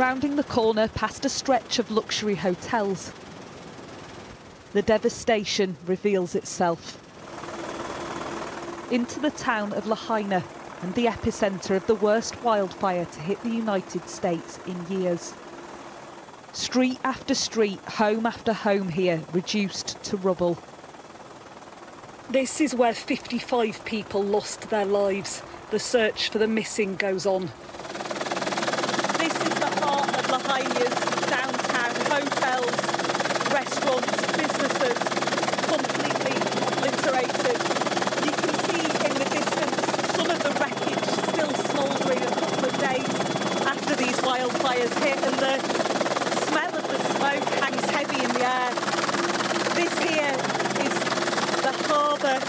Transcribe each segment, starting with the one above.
Rounding the corner past a stretch of luxury hotels, the devastation reveals itself. Into the town of Lahaina and the epicentre of the worst wildfire to hit the United States in years. Street after street, home after home here, reduced to rubble. This is where 55 people lost their lives. The search for the missing goes on. This is the heart of Lahaina's downtown. Hotels, restaurants, businesses, completely obliterated. You can see in the distance some of the wreckage still smouldering a couple of days after these wildfires hit, and the smell of the smoke hangs heavy in the air. This here is the harbour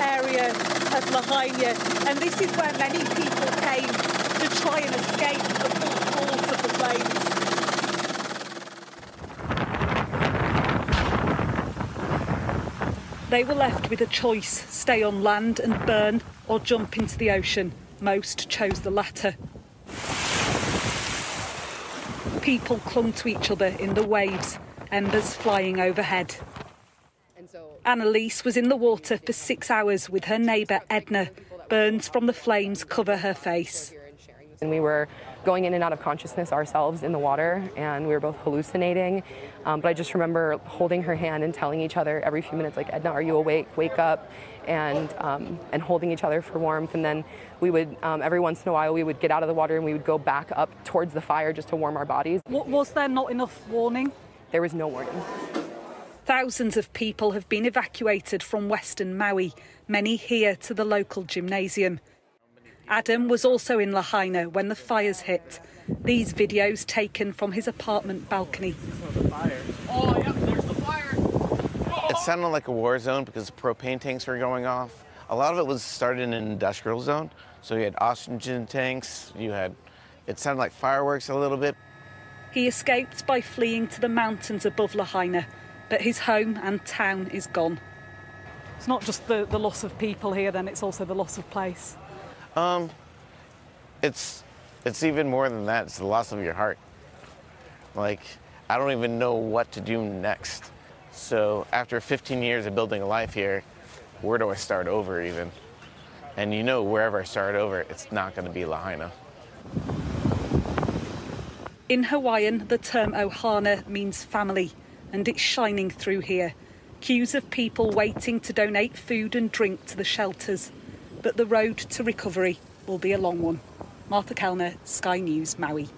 area of Lahaina, and this is where many people came to try and escape the full force of the flames. They were left with a choice stay on land and burn or jump into the ocean. Most chose the latter. People clung to each other in the waves, embers flying overhead. Annalise was in the water for six hours with her neighbour Edna. Burns from the flames cover her face. And we were going in and out of consciousness ourselves in the water, and we were both hallucinating. Um, but I just remember holding her hand and telling each other every few minutes, like, Edna, are you awake? Wake up. And, um, and holding each other for warmth. And then we would, um, every once in a while, we would get out of the water and we would go back up towards the fire just to warm our bodies. Was there not enough warning? There was no warning. Thousands of people have been evacuated from western Maui, many here to the local gymnasium. Adam was also in Lahaina when the fires hit. These videos taken from his apartment balcony. Oh, yeah, the. It sounded like a war zone because propane tanks were going off. A lot of it was started in an industrial zone. So you had oxygen tanks, you had, it sounded like fireworks a little bit. He escaped by fleeing to the mountains above Lahaina, but his home and town is gone. It's not just the, the loss of people here, then, it's also the loss of place. Um, it's, it's even more than that. It's the loss of your heart. Like, I don't even know what to do next. So after 15 years of building a life here, where do I start over even? And you know, wherever I start over, it's not going to be Lahaina. In Hawaiian, the term ohana means family, and it's shining through here. Queues of people waiting to donate food and drink to the shelters. But the road to recovery will be a long one. Martha Kelner, Sky News, Maui.